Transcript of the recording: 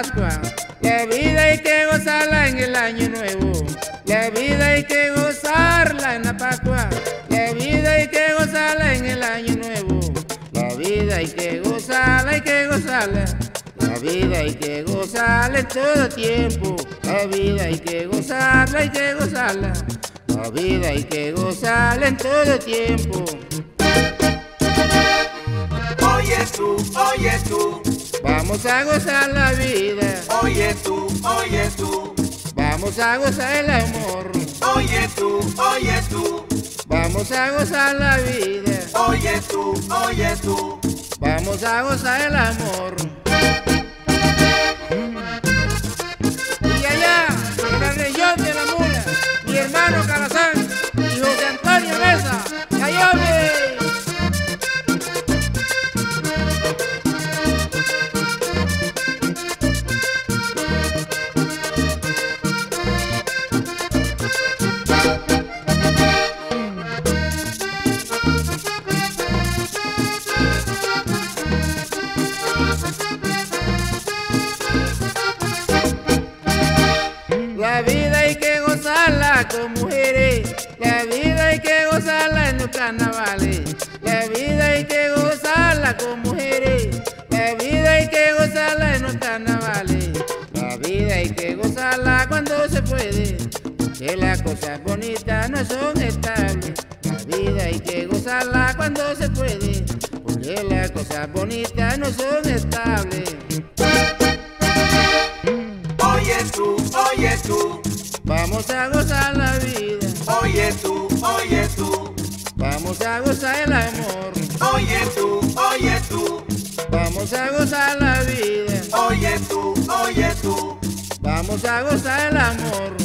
Pascua. La vida hay que gozarla en el año nuevo. La vida hay que gozarla en la Pascua. La vida hay que gozarla en el año nuevo. La vida hay que gozarla, hay que gozarla. La vida hay que gozarla en todo tiempo. La vida hay que gozarla, hay que gozarla. La vida hay que gozarla en todo tiempo. Oye tú, oye tú, Vamos a gozar la vida. oye tú, oye tú, Vamos a gozar el amor. oye tú, oye tú, Vamos a gozar la vida. oye tú, oye tú. Vamos a gozar el amor. Mujeres, la vida hay que gozarla en los carnavales, la vida hay que gozarla con mujeres, la vida hay que gozarla en los carnavales, la vida hay que gozarla cuando se puede, que las cosas bonitas no son estables, la vida hay que gozarla cuando se puede, porque las cosas bonitas no son estables. Oye tú, oye tú, Vamos a gozar la vida, oye tú, oye tú, vamos a gozar el amor, oye tú, oye tú, vamos a gozar la vida, oye tú, oye tú. vamos a gozar el amor.